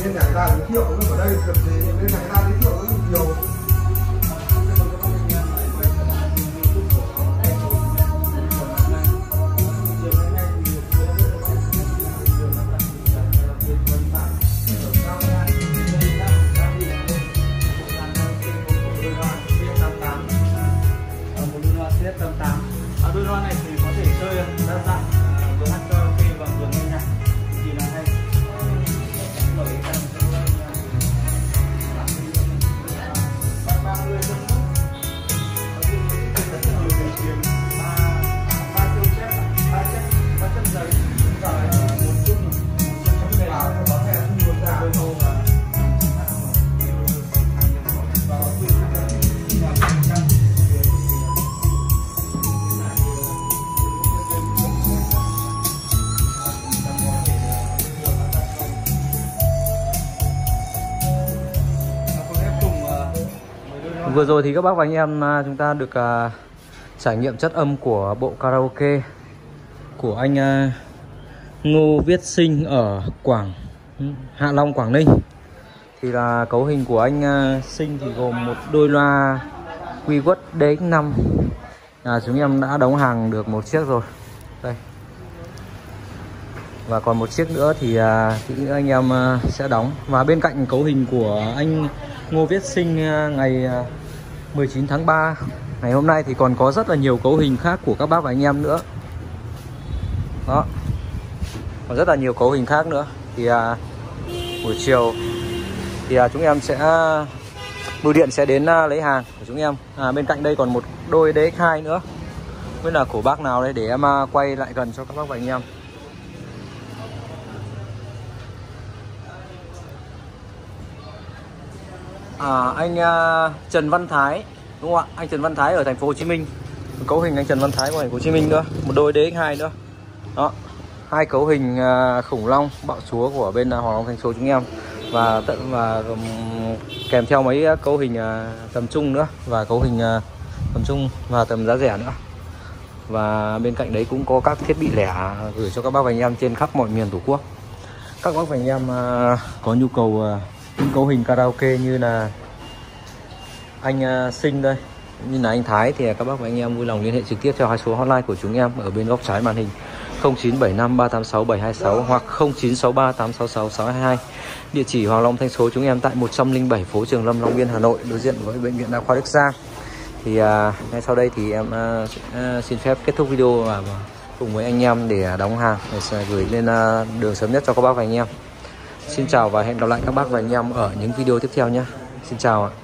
nên ngày ra giới thiệu nó ở đây cần gì nên này ra giới thiệu rất nhiều. À, đôi loa này thì có thể chơi đa dạng. Vừa rồi thì các bác và anh em à, chúng ta được uh, trải nghiệm chất âm của bộ karaoke của anh uh, Ngô Viết Sinh ở Quảng ừ, Hạ Long Quảng Ninh. Thì là cấu hình của anh uh, Sinh thì gồm một đôi loa Wiwat DX5. À, chúng em đã đóng hàng được một chiếc rồi. Đây. Và còn một chiếc nữa thì uh, thì anh em uh, sẽ đóng. Và bên cạnh cấu hình của anh Ngô Viết Sinh à, ngày à, 19 tháng 3 Ngày hôm nay thì còn có rất là nhiều cấu hình khác của các bác và anh em nữa. Đó. Còn rất là nhiều cấu hình khác nữa. Thì à, buổi chiều Thì à, chúng em sẽ à, Bưu điện sẽ đến à, lấy hàng của chúng em. À, Bên cạnh đây còn một đôi DX2 nữa. Với là của bác nào đây để em à, quay lại gần cho các bác và anh em. À, anh à, Trần Văn Thái đúng không ạ? Anh Trần Văn Thái ở thành phố Hồ Chí Minh. Cấu hình anh Trần Văn Thái của thành phố Hồ Chí Minh nữa, một đôi DX2 nữa. Đó. Hai cấu hình à, khủng long bạo chúa của bên à, Hoàng Long thành phố chúng em và tận và um, kèm theo mấy à, cấu hình à, tầm trung nữa và cấu hình à, tầm trung và tầm giá rẻ nữa. Và bên cạnh đấy cũng có các thiết bị lẻ gửi cho các bác và anh em trên khắp mọi miền Tổ quốc. Các bác và anh em à, có nhu cầu à, những cấu hình karaoke như là anh à, Sinh đây như là anh Thái thì các bác và anh em vui lòng liên hệ trực tiếp theo hai số hotline của chúng em ở bên góc trái màn hình 0975 386 726 hoặc 0963 866 622 địa chỉ Hoàng Long thanh số chúng em tại 107 phố Trường Lâm Long Biên Hà Nội đối diện với bệnh viện Đa khoa Đức Giang. Thì à, ngay sau đây thì em à, sẽ à, xin phép kết thúc video và cùng với anh em để đóng hàng để gửi lên à, đường sớm nhất cho các bác và anh em. Xin chào và hẹn gặp lại các bác và anh em ở những video tiếp theo nhé. Xin chào ạ.